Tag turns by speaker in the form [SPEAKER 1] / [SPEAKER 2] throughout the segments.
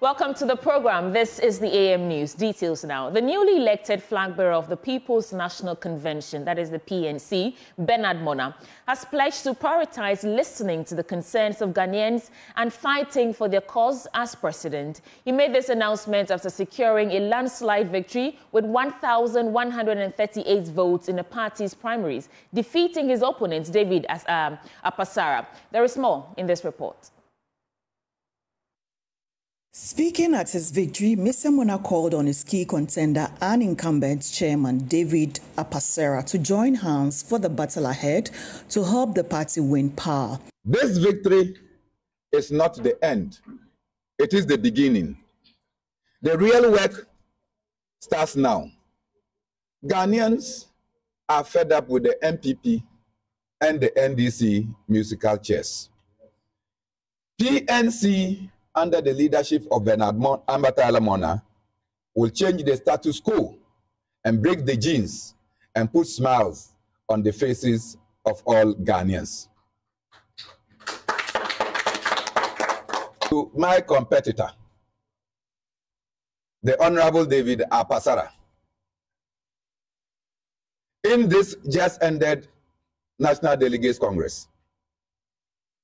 [SPEAKER 1] Welcome to the program. This is the AM News. Details now. The newly elected flag bearer of the People's National Convention, that is the PNC, Bernard Mornah, has pledged to prioritize listening to the concerns of Ghanaians and fighting for their cause as president. He made this announcement after securing a landslide victory with 1,138 votes in the party's primaries, defeating his opponent, David um, Apasera. There is more in this report.
[SPEAKER 2] Speaking at his victory, Mr. Mornah called on his key contender and incumbent chairman David Apasera to join hands for the battle ahead to help the party win power.
[SPEAKER 3] This victory is not the end, it is the beginning. The real work starts now. Ghanaians are fed up with the NPP and the NDC musical chairs. PNC under the leadership of Bernard Mon- Ambatala Mornah, will change the status quo and break the genes and put smiles on the faces of all Ghanaians. to my competitor, the Honorable David Apasera, in this just ended National Delegates Congress,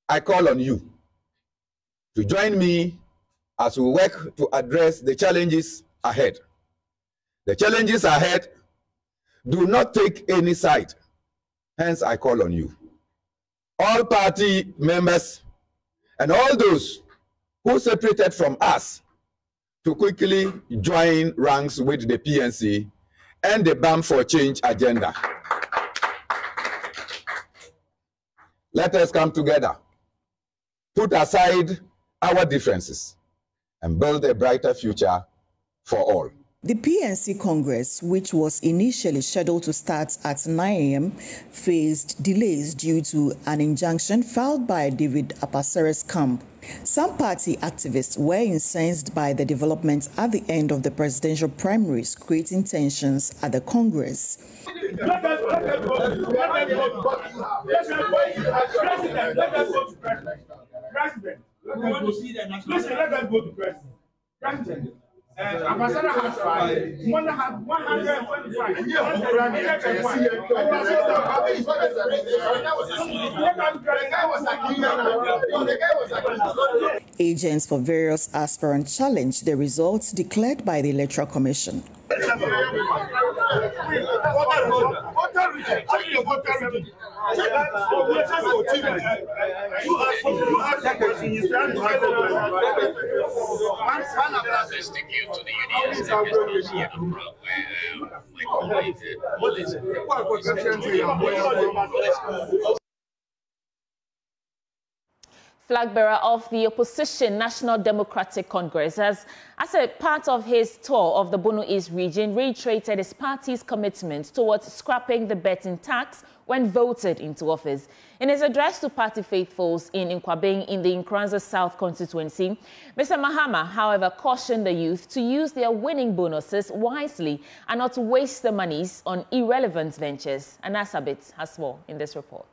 [SPEAKER 3] I call on you to join me as we work to address the challenges ahead. The challenges ahead do not take any side. Hence, I call on you. All party members and all those who separated from us to quickly join ranks with the PNC and the BAM for Change agenda. Let us come together, put aside our differences and build a brighter future for all.
[SPEAKER 2] The PNC Congress, which was initially scheduled to start at 9 a.m., faced delays due to an injunction filed by David Apasera's camp. Some party activists were incensed by the developments at the end of the presidential primaries, creating tensions at the Congress.
[SPEAKER 4] President, Listen, let them go to president. President. And Ambassador has five. One has 125.
[SPEAKER 2] Agents for various aspirants challenged the results declared by the Electoral Commission.
[SPEAKER 5] process to give to the
[SPEAKER 4] unions that is not yet approved. Well, like, what is it? What is it?
[SPEAKER 1] Flag bearer of the opposition National Democratic Congress, has, as a part of his tour of the Bono East region, reiterated his party's commitment towards scrapping the betting tax when voted into office. In his address to party faithfuls in Nkwabeng in the Nkoranza South constituency, Mr. Mahama, however, cautioned the youth to use their winning bonuses wisely and not waste the monies on irrelevant ventures. And Anasabit has more in this report.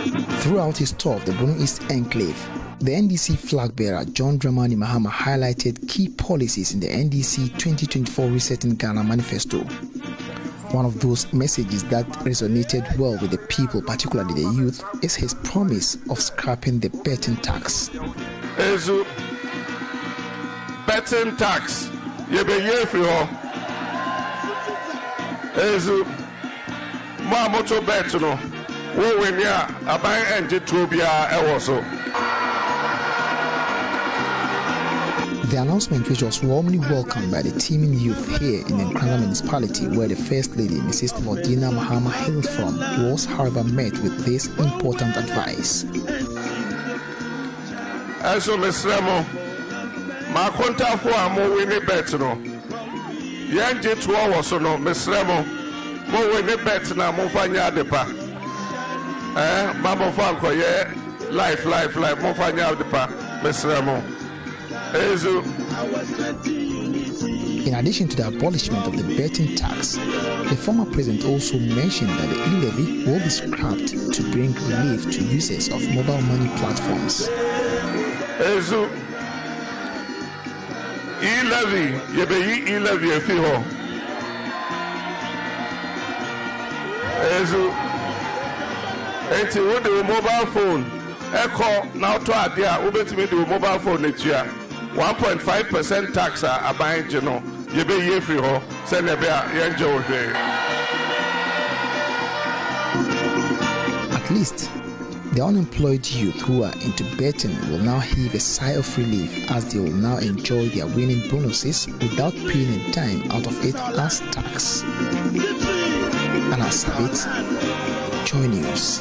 [SPEAKER 6] Throughout his tour of the Bono East Enclave, the NDC flag bearer John Dramani Mahama highlighted key policies in the NDC 2024 Resetting Ghana manifesto. One of those messages that resonated well with the people, particularly the youth, is his promise of scrapping the betting tax.
[SPEAKER 7] Ezu, betting tax. Ezu, mo a moto bet no, a aban ɛngye tuo biara ɛwɔ so.
[SPEAKER 6] The announcement, which was warmly welcomed by the teeming youth here in the Nkoranza municipality, where the First Lady, Mrs. Lordina Mahama, hailed from, was, however, met with this important advice.
[SPEAKER 7] ɛso mesrɛ mo maakontafo a mowini bet no yɛngye toɔ wɔ so no mesrɛ mo mowini bet na momfa nyɛ Eh? ɛɛ ma momfa nkɔyɛ life life life. Momfa nyɛ ade pa. Mesrɛ mo. Ezu.
[SPEAKER 6] In addition to the abolishment of the betting tax, the former president also mentioned that the e-levy will be scrapped to bring relief to users of mobile money platforms.
[SPEAKER 7] ezu. E-levy. E-levy hɔ ezu eti wode wo mobile phone? Ɛkɔ na wotɔ adeɛ a wobɛtumi de wo mobile phone atua 1.5 percent tax a aban gye no. Yɛbɛyi afiri hɔ sɛnea ɛbɛ a yɛngye wo hwee.
[SPEAKER 6] At least, the unemployed youth who are into betting will now heave a sigh of relief as they will now enjoy their winning bonuses without paying a dime out of it as tax. And as it, Joy News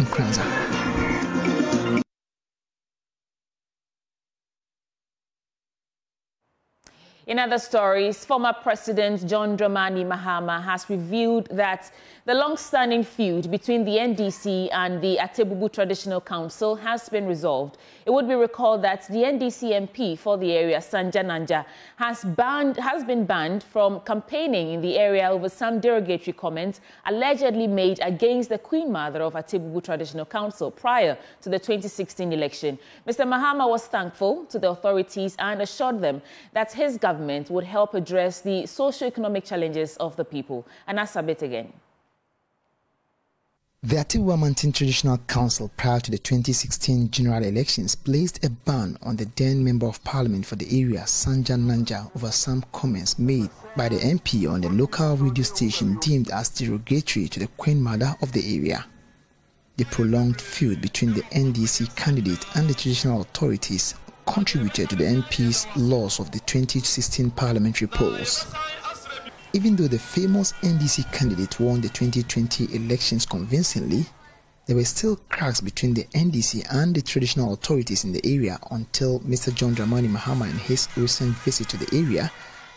[SPEAKER 6] in
[SPEAKER 1] In other stories, former President John Dramani Mahama has revealed that the long-standing feud between the NDC and the Atebubu Traditional Council has been resolved. It would be recalled that the NDC MP for the area, Sanja Nanja, has, banned, has been banned from campaigning in the area over some derogatory comments allegedly made against the Queen Mother of Atebubu Traditional Council prior to the 2016 election. Mr. Mahama was thankful to the authorities and assured them that his government would help address the socio-economic challenges of the people. And Asabit again.
[SPEAKER 6] The Atebubu-Amantin Traditional Council prior to the 2016 general elections placed a ban on the then Member of Parliament for the area, Sanja Nanja, over some comments made by the MP on the local radio station deemed as derogatory to the Queen Mother of the area. The prolonged feud between the NDC candidate and the traditional authorities contributed to the MP's loss of the 2016 parliamentary polls. Even though the famous NDC candidate won the 2020 elections convincingly, there were still cracks between the NDC and the traditional authorities in the area until Mr. John Dramani Mahama in his recent visit to the area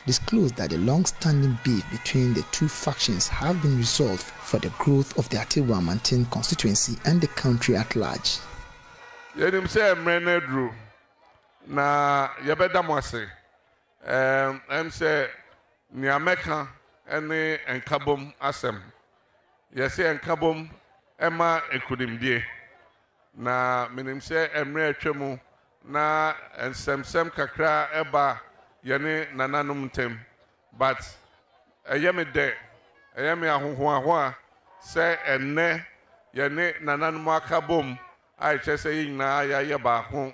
[SPEAKER 6] disclosed that the long-standing beef between the two factions have been resolved for the growth of the Atebubu-Amantin constituency and the country at large.
[SPEAKER 7] Na yɛbɛda mo ase ɛm sɛ nea mɛka ne nkabom asɛm yɛsɛ nkabom ɛma ekunimdie. Na menim sɛ mmerɛ atwa mu na nsɛmsɛm kakra ɛba yɛne nananom ntam but ɛyɛ me dɛ ɛyɛ me ahohoaho a sɛ ɛnnɛ yɛne nananom aka bom a ɛkyerɛ sɛ yɛn nyinaa yɛayɛ baako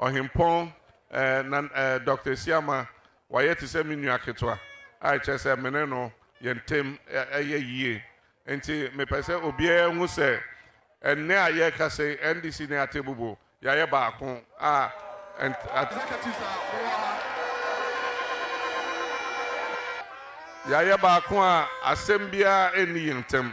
[SPEAKER 7] ɔhempɔn ɛɛ na ɛɛ dr. Siama wayɛ te sɛ me nua ketewa. A ɛkyerɛ sɛ me ne no yɛn ntam ɛyɛ yie. Nti mepɛ sɛ obiara hu sɛ ɛnnɛ a yɛreka sɛ ndc ne atebubu yɛayɛ baako. A yɛayɛ baako a asɛm biara ɛnni yɛn ntam.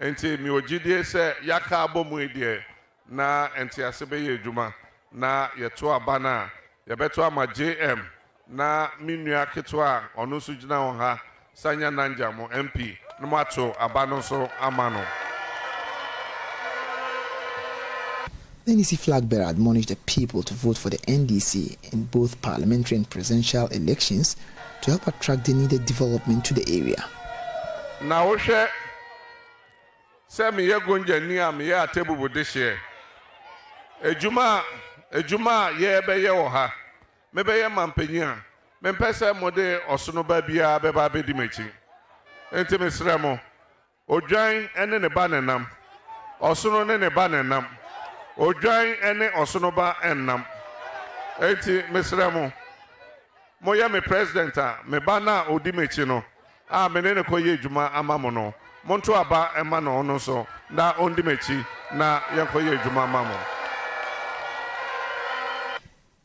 [SPEAKER 7] Nti ò gyidie sɛ yaka abɔ mu yi deɛ na ntease bɛyɛ adwuma. Na yɛto aba no a yɛbɛto ama jm na me nua ketewa a ɔno nso gyina hɔ ha sanya nanja mo mp na mo ato aba no nso ama no.
[SPEAKER 6] The NDC flag bearer admonished the people to vote for the NDC in both parliamentary and presidential elections to help attract the needed development to the area.
[SPEAKER 7] na wohwɛ sɛ meyɛ gongyani a meyɛ atebubu de hyeɛ adwuma a adwuma a yɛbɛyɛ wɔ ha. Mebɛyɛ mampanyin a mempɛ sɛ mode ɔsono biara bɛba abɛdi m'akyi. Enti mesrɛ mo odwan ne ne ba ne nam. Ɔsono ne ne ba ne nam. Odwan ne ɔsono nnam enti mesrɛ mo moyɛ me president a me ba no a ɔdi m'akyi no a me ne ne kɔyɛ adwuma ama mo no monto aba ɛma no ɔno so na ɔndi m'akyi na yɛnkɔyɛ adwuma ama mo.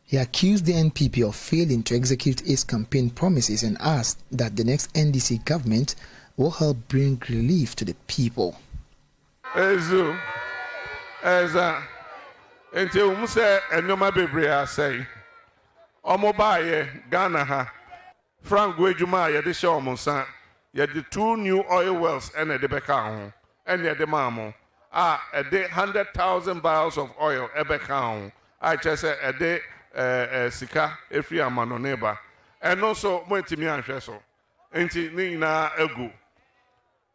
[SPEAKER 6] He accused the NPP of failing to execute its campaign promises and asked that the next NDC government will help bring relief to the people.
[SPEAKER 7] ezu baayɛ ghana ha. Two new oil wells ho. A hundred thousand barrels of oil ho ɛɛ sika efiri amano ne ba. Ɛno nso mo ntumi ahwɛ so. Nti ne nyinaa egu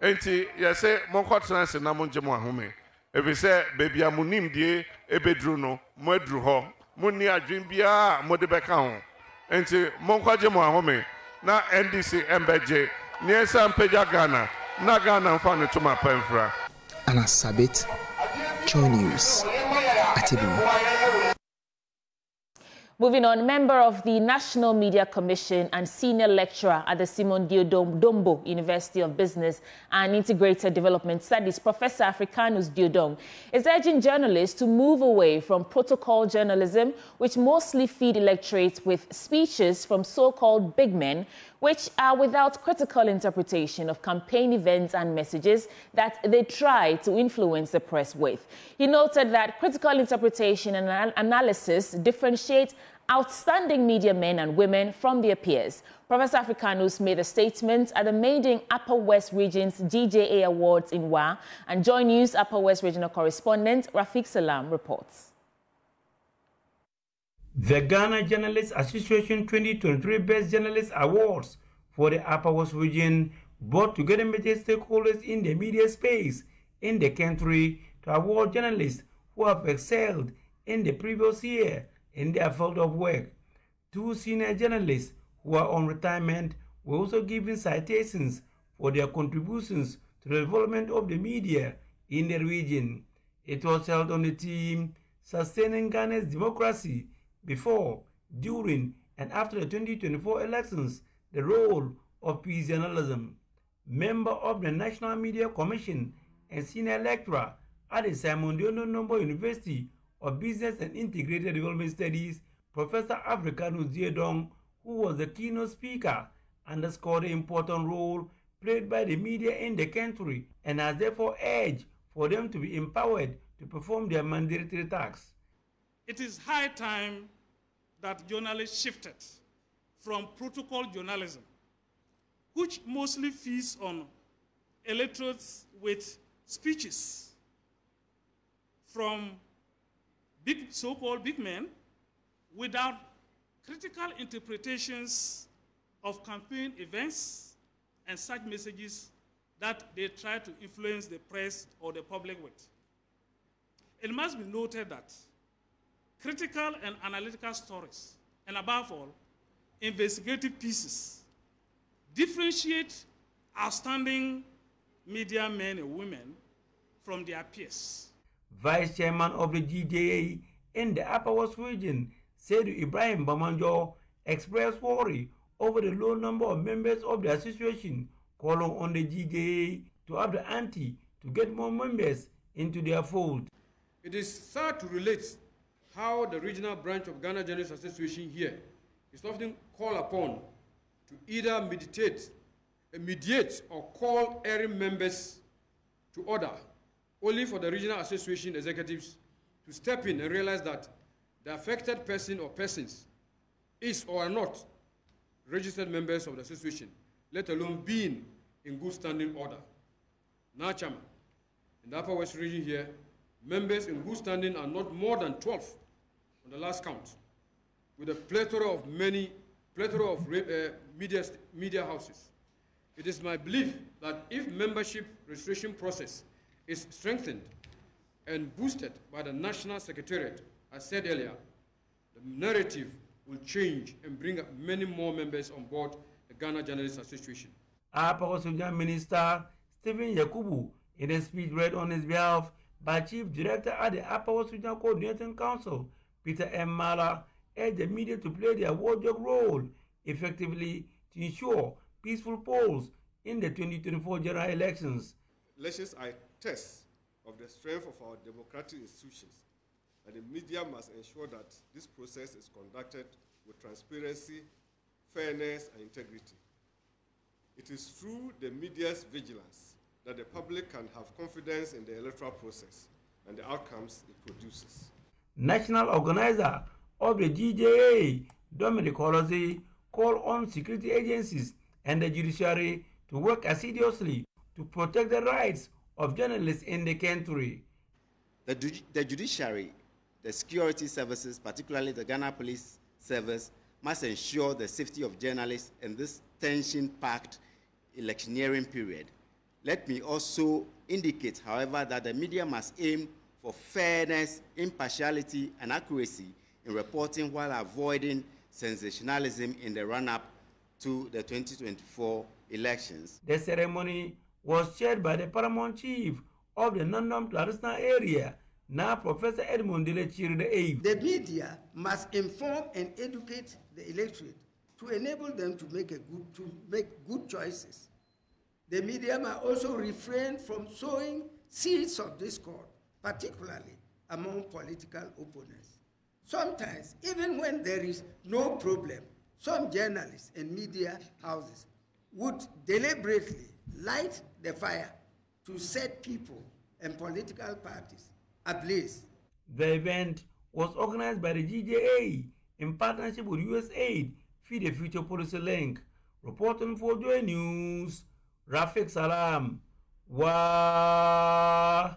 [SPEAKER 7] nti yɛsɛ monkɔtena ase na mongye mo ahome. Ɛfiri sɛ baabi a mo nimdie ɛbɛduru no mo aduru hɔ. Monni adwene biara a mode bɛka ho. Nti monkɔgye mo ahome. Na ndc mbɛgye neɛ sɛ mpagya ghana. Na ghana mfa no tom apamfra.
[SPEAKER 6] Anna Sabit, Joy News, Atibu.
[SPEAKER 1] Moving on, member of the National Media Commission and senior lecturer at the Simon Diodom University of Business and Integrated Development Studies, Professor Africanus Diedong, is urging journalists to move away from protocol journalism, which mostly feed electorates with speeches from so-called big men, which are without critical interpretation of campaign events and messages that they try to influence the press with. He noted that critical interpretation and analysis differentiate outstanding media men and women from their peers. Professor Africanus made a statement at the maiden Upper West Region's GJA Awards in Wa, and Joy News Upper West Regional correspondent Rafiq Salam reports.
[SPEAKER 8] The Ghana Journalists Association 2023 Best Journalist Awards for the Upper West Region brought together major stakeholders in the media space in the country to award journalists who have excelled in the previous year in their field of work. Two senior journalists who are on retirement were also given citations for their contributions to the development of the media in the region. It was held on the theme Sustaining Ghana's Democracy before, during, and after the 2024 elections, the role of peace journalism. Member of the National Media Commission and senior lecturer at the Simon Diedong Dombo University of Business and Integrated Development Studies, Professor Africanus Diedong, who was the keynote speaker, underscored the important role played by the media in the country and has therefore urged for them to be empowered to perform their mandatory tasks.
[SPEAKER 9] It is high time that journalists shifted from protocol journalism, which mostly feeds on electorates with speeches from big, so-called big men without critical interpretations of campaign events and such messages that they try to influence the press or the public with. It must be noted that critical and analytical stories, and above all, investigative pieces, differentiate outstanding media men and women from their peers.
[SPEAKER 8] Vice Chairman of the GJA in the Upper West region, said Ibrahim Bamanjo, expressed worry over the low number of members of the association, calling on the GJA to have the ante to get more members into their fold.
[SPEAKER 10] It is sad to relate how the regional branch of Ghana Journalists Association here is often called upon to either meditate, mediate, or call erring members to order only for the regional association executives to step in and realize that the affected person or persons is or are not registered members of the association, let alone being in good standing order. Now, Chairman, in the Upper West region here, members in good standing are not more than 12 on the last count, with a plethora of many, plethora of uh, media, media houses. It is my belief that if membership registration process is strengthened and boosted by the National Secretariat, as said earlier, the narrative will change and bring up many more members on board the Ghana Journalists Association.
[SPEAKER 8] Upper Sudan Minister Stephen Yakubu, in a speech read on his behalf by Chief Director at the Upper Sudan Coordinating Council, Peter M. Mala, urged the media to play their wardrobe role effectively to ensure peaceful polls in the 2024 general elections.
[SPEAKER 11] Elections are test of the strength of our democratic institutions, and the media must ensure that this process is conducted with transparency, fairness, and integrity. It is through the media's vigilance that the public can have confidence in the electoral process and the outcomes it produces.
[SPEAKER 8] National organizer of the GJA, Dominic Hlordzi, called on security agencies and the judiciary to work assiduously to protect the rights of journalists in the country.
[SPEAKER 12] The, the judiciary, the security services, particularly the Ghana Police Service, must ensure the safety of journalists in this tension-packed electioneering period. Let me also indicate, however, that the media must aim for fairness, impartiality, and accuracy in reporting while avoiding sensationalism in the run-up to the 2024 elections.
[SPEAKER 8] The ceremony was chaired by the paramount chief of the Nandom traditional area, now Professor Edmund Delechiri
[SPEAKER 13] VIII. The media must inform and educate the electorate to enable them to make, a good, to make good choices. The media must also refrain from sowing seeds of discord, particularly among political opponents. Sometimes, even when there is no problem, some journalists and media houses would deliberately light the fire to set people and political parties ablaze.
[SPEAKER 8] The event was organized by the GJA in partnership with USAID, Feed the Future Policy Link. Reporting for Joy News, Rafiq Salam. Wa.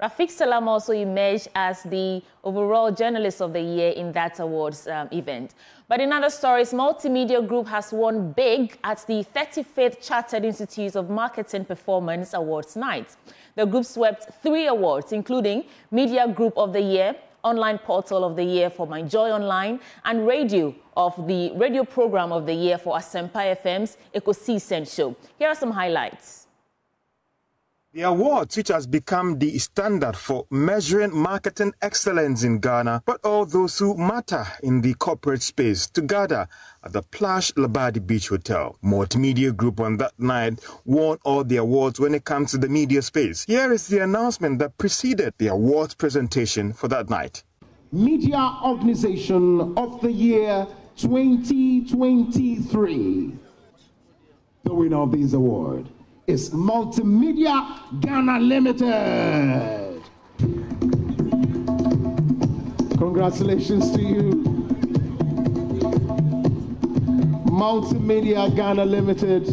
[SPEAKER 1] Rafiq Salam also emerged as the overall journalist of the year in that awards um, event. But in other stories, Multimedia Group has won big at the 35th Chartered Institute of Marketing Performance Awards night. The group swept three awards, including Media Group of the Year, Online Portal of the Year for My Joy Online, and Radio of the Radio Program of the Year for Asempa FM's Eco Show. Here are some highlights.
[SPEAKER 14] The awards, which has become the standard for measuring marketing excellence in Ghana, brought all those who matter in the corporate space together at the plush Labadi Beach Hotel. Multimedia Group on that night won all the awards when it comes to the media space. Here is the announcement that preceded the awards presentation for that night.
[SPEAKER 15] Media Organization of the Year 2023. The winner of this award is Multimedia Ghana Limited. Congratulations to you. Multimedia Ghana Limited.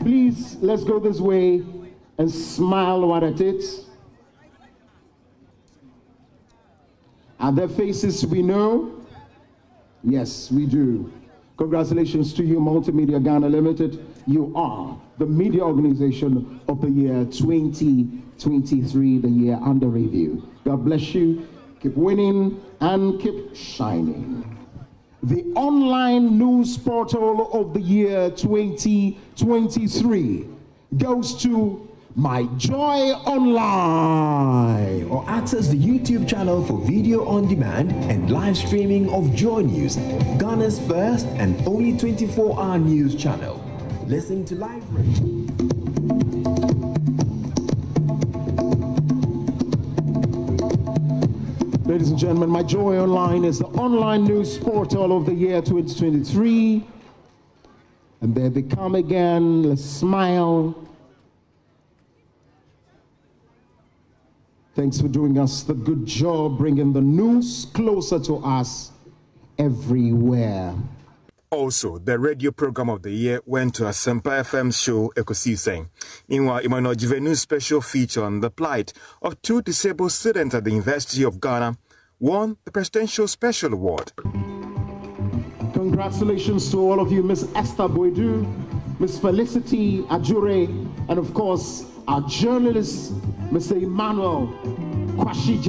[SPEAKER 15] Please, let's go this way and smile what at it. Are their faces we know? Yes, we do. Congratulations to you, Multimedia Ghana Limited. You are the Media Organization of the Year 2023, the year under review. God bless you. Keep winning and keep shining. The online news portal of the year 2023 goes to my Joy Online.
[SPEAKER 16] Or access the YouTube channel for video on demand and live streaming of Joy News, Ghana's first and only 24 hour news channel. Listen to live.
[SPEAKER 15] Ladies and gentlemen, My Joy Online is the online news portal of the year 2023. And there they come again. Let's smile. Thanks for doing us the good job bringing the news closer to us everywhere.
[SPEAKER 14] Also, the radio program of the year went to Asempa FM show Ekosiseng. Meanwhile, Emmanuel Dzivenu's special feature on the plight of two disabled students at the University of Ghana won the Presidential Special Award.
[SPEAKER 15] Congratulations to all of you, Miss Esther Boidu, Miss Felicity Ajure, and of course, our journalist, Mr. Emmanuel Kwashi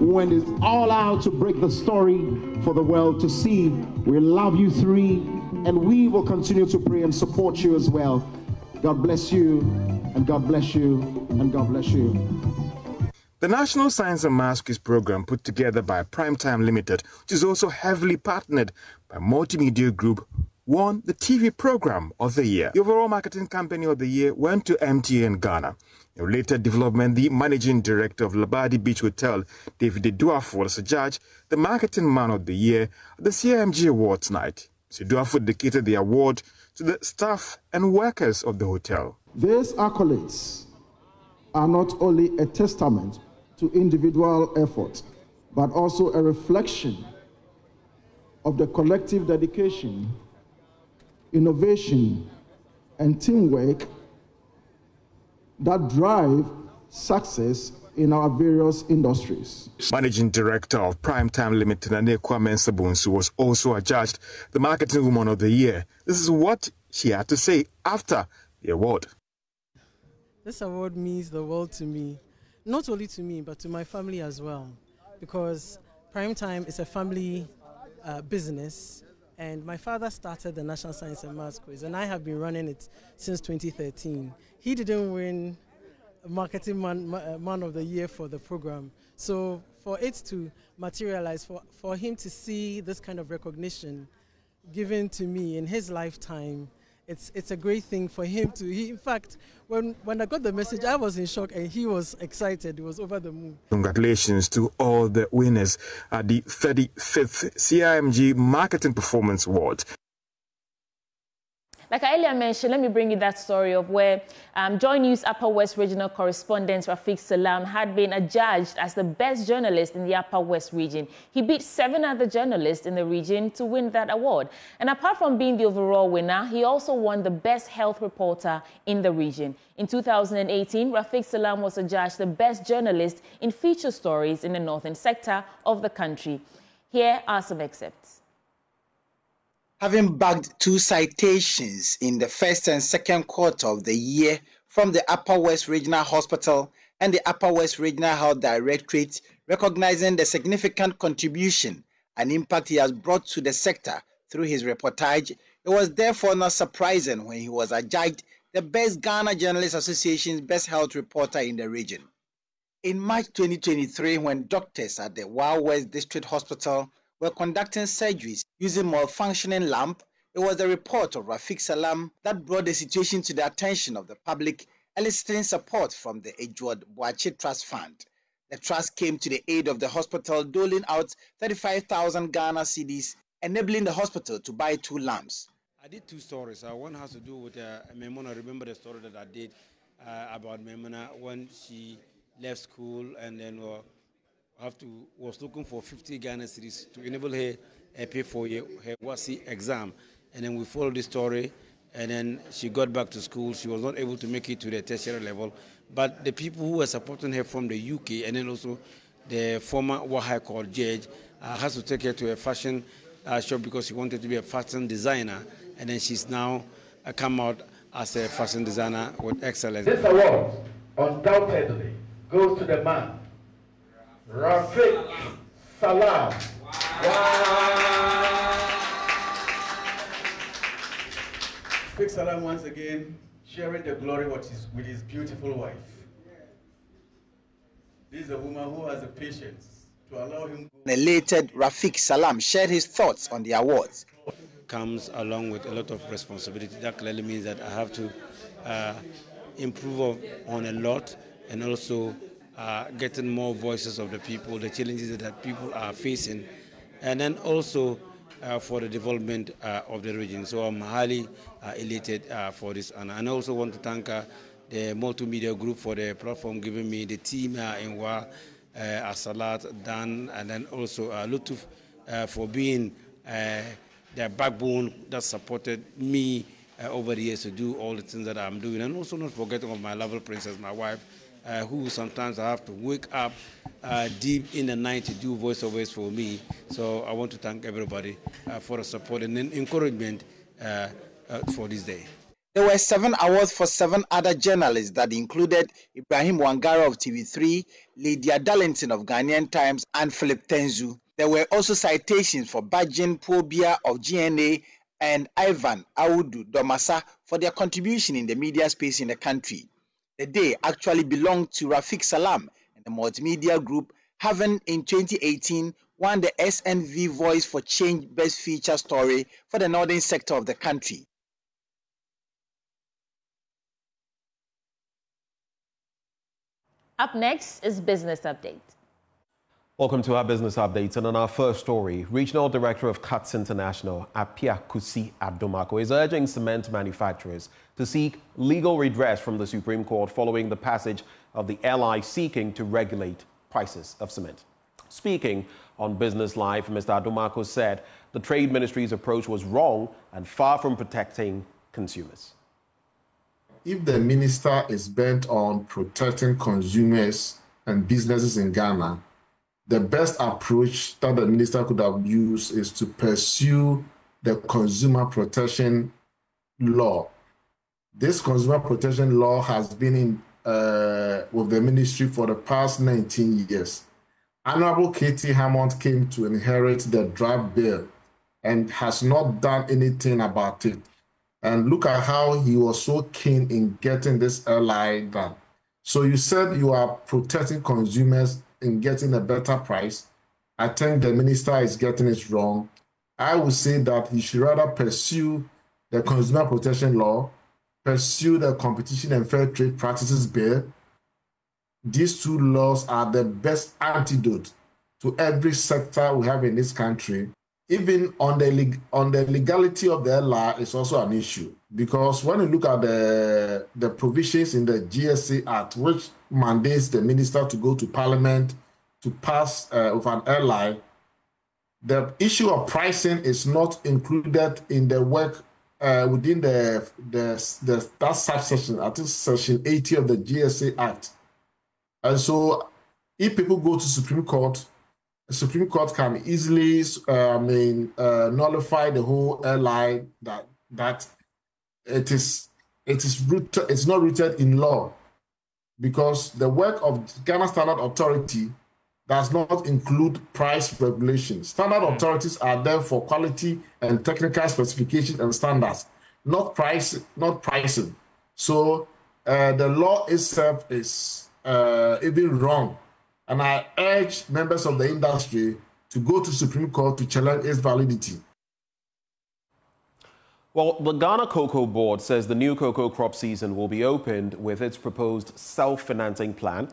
[SPEAKER 15] Dzivenu, went all out to break the story for the world to see. We love you three, and we will continue to pray and support you as well. God bless you, and God bless you, and God bless you.
[SPEAKER 14] The National Science and Quiz program put together by Primetime Limited, which is also heavily partnered by Multimedia Group, won the TV program of the year. The overall marketing company of the year went to MTN Ghana. Later development, the managing director of Labadi Beach Hotel, David Eduaful, was adjudged the marketing man of the year at the CIMG Awards night. Mr. Eduaful dedicated the award to the staff and workers of the hotel.
[SPEAKER 15] These accolades are not only a testament to individual effort, but also a reflection of the collective dedication innovation, and teamwork that drive success in our various industries.
[SPEAKER 14] Managing Director of Primetime Limited, Anekwa Mensah was also adjudged the Marketing Woman of the Year. This is what she had to say after the award.
[SPEAKER 17] This award means the world to me not only to me, but to my family as well, because Prime Time is a family uh, business. And my father started the National Science and Maths Quiz, and I have been running it since 2013. He didn't win Marketing man, uh, man of the Year for the program. So for it to materialize, for, for him to see this kind of recognition given to me in his lifetime, it's it's a great thing for him to. He, in fact, when when I got the message, I was in shock and he was excited. He was over the moon.
[SPEAKER 14] Congratulations to all the winners at the 35th CIMG Marketing Performance Awards.
[SPEAKER 1] Like I earlier mentioned, let me bring you that story of where um, Joy News Upper West regional correspondent Rafiq Salam had been adjudged as the best journalist in the Upper West region. He beat seven other journalists in the region to win that award. And apart from being the overall winner, he also won the best health reporter in the region. In 2018, Rafiq Salam was adjudged the best journalist in feature stories in the northern sector of the country. Here are some excerpts
[SPEAKER 18] having bagged two citations in the first and second quarter of the year from the Upper West Regional Hospital and the Upper West Regional Health Directorate, recognizing the significant contribution and impact he has brought to the sector through his reportage, it was therefore not surprising when he was adjudged the best Ghana Journalists Association's best health reporter in the region. In March 2023, when doctors at the Wa West District Hospital were conducting surgeries using malfunctioning lamp, it was the report of Rafiq Salam that brought the situation to the attention of the public, eliciting support from the Edward Boakye Trust Fund. The trust came to the aid of the hospital, doling out 35,000 Ghana cedis, enabling the hospital to buy two lamps.
[SPEAKER 19] I did two stories. Uh, one has to do with uh, Memona. Remember the story that I did uh, about Memona when she left school and then uh, have to was looking for 50 Ghana cedis to enable her uh, pay for her, her WASSCE exam. And then we followed the story. And then she got back to school. She was not able to make it to the tertiary level. But the people who were supporting her from the UK and then also the former High Court judge uh, has to take her to a fashion uh, shop because she wanted to be a fashion designer. And then she's now uh, come out as a fashion designer with excellence.
[SPEAKER 20] This award undoubtedly goes to the man Rafiq Salam. Rafiq Salam once again sharing the glory with his, with his beautiful wife. This is a woman who has the patience to allow him.
[SPEAKER 18] Elated Rafiq Salam shared his thoughts on the awards.
[SPEAKER 19] Comes along with a lot of responsibility. That clearly means that I have to uh, improve on a lot and also uh, getting more voices of the people, the challenges that people are facing, and then also uh, for the development uh, of the region. So I'm highly uh, elated uh, for this. And I also want to thank uh, the multimedia group for the platform giving me, the team in Wa, Asalat, Dan, and then also uh, Lutuf for being the backbone that supported me over the years to do all the things that I'm doing. And also not forgetting of my lovely princess, my wife, uh, who sometimes I have to wake up uh, deep in the night to do voiceovers for me. So I want to thank everybody uh, for the support and encouragement uh, uh, for this day.
[SPEAKER 18] There were seven awards for seven other journalists that included Ibrahim Wangara of TV3, Lydia Darlington of Ghanaian Times, and Philip Tenzu. There were also citations for Bajin Pobia of GNA and Ivan Audu Domasa for their contribution in the media space in the country. The day actually belonged to Rafiq Salam and the multimedia group, having in 2018 won the SNV Voice for Change Best Feature Story for the northern sector of the country.
[SPEAKER 1] Up next is Business Update.
[SPEAKER 21] Welcome to our business updates. And on our first story, Regional Director of CUTS International, Appiah Kusi Adomako, is urging cement manufacturers to seek legal redress from the Supreme Court following the passage of the LI seeking to regulate prices of cement. Speaking on Business Live, Mr. Adomako said the Trade Ministry's approach was wrong and far from protecting consumers.
[SPEAKER 22] If the minister is bent on protecting consumers and businesses in Ghana, the best approach that the minister could have used is to pursue the consumer protection law. This consumer protection law has been in uh, with the ministry for the past 19 years. Honorable K.T. Hammond came to inherit the draft bill and has not done anything about it. And look at how he was so keen in getting this LI done. So you said you are protecting consumers in getting a better price. I think the minister is getting it wrong. I would say that he should rather pursue the consumer protection law, pursue the competition and fair trade practices bill. These two laws are the best antidote to every sector we have in this country. Even on the on the legality of the law is also an issue because when you look at the the provisions in the GSA Act, which mandates the minister to go to Parliament to pass uh, with an LI, the issue of pricing is not included in the work uh, within the, the, the that subsection, I think section 80 of the GSA Act. And so if people go to Supreme Court, Supreme Court can easily uh, I mean, uh, nullify the whole LI that that it is it is rooted, it's not rooted in law because the work of Ghana Standard Authority does not include price regulations. Standard mm. authorities are there for quality and technical specifications and standards, not price, not pricing. So uh, the law itself is uh, even wrong, and I urge members of the industry to go to Supreme Court to challenge its validity.
[SPEAKER 21] Well, the Ghana Cocoa Board says the new cocoa crop season will be opened with its proposed self-financing plan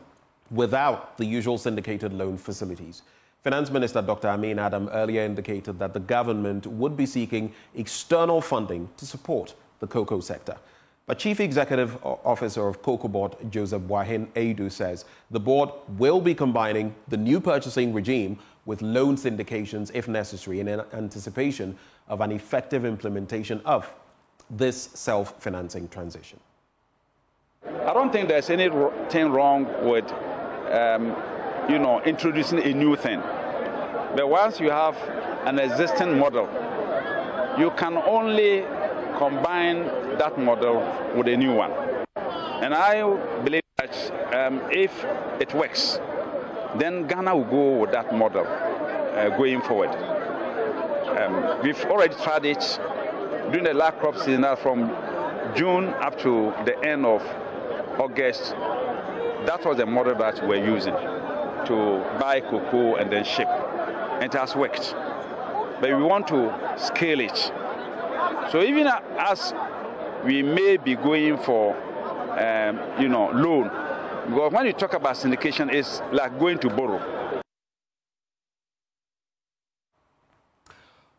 [SPEAKER 21] without the usual syndicated loan facilities. Finance Minister Dr. Amin Adam earlier indicated that the government would be seeking external funding to support the cocoa sector. But Chief Executive Officer of Cocoa Board, Joseph Boahen Aidu, says the board will be combining the new purchasing regime with loan syndications if necessary in anticipation of an effective implementation of this self-financing transition.
[SPEAKER 23] I don't think there's anything wrong with um, you know, introducing a new thing. But once you have an existing model, you can only combine that model with a new one. And I believe that um, if it works, then Ghana will go with that model uh, going forward. Um, we've already tried it during the last crop season from June up to the end of August that was the model that we're using to buy cocoa and then ship. And it has worked. But we want to scale it. So even as we may be going for, um, you know, loan, because when you talk about syndication, it's like going to borrow.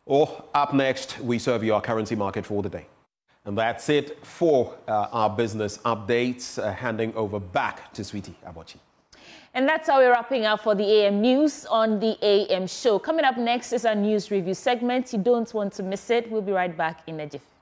[SPEAKER 21] Or up next, we serve you our currency market for the day. And that's it for uh, our business updates. Uh, handing over back to Sweetie Abochi.
[SPEAKER 1] And that's how we're wrapping up for the AM News on the AM show. Coming up next is our news review segment. You don't want to miss it. We'll be right back in a jiffy.